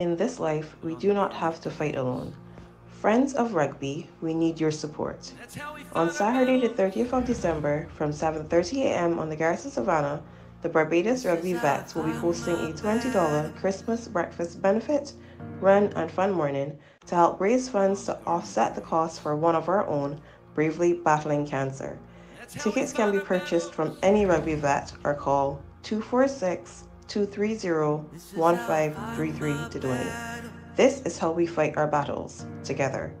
In this life, we do not have to fight alone. Friends of Rugby, we need your support. On Saturday the 30th of December from 7.30 a.m. on the Garrison Savannah, the Barbados Rugby Vets will be hosting a $20 Christmas breakfast benefit, run and fun morning to help raise funds to offset the cost for one of our own bravely battling cancer. Tickets can be purchased from any rugby vet or call 246 230 1533 to donate. This is how we fight our battles together.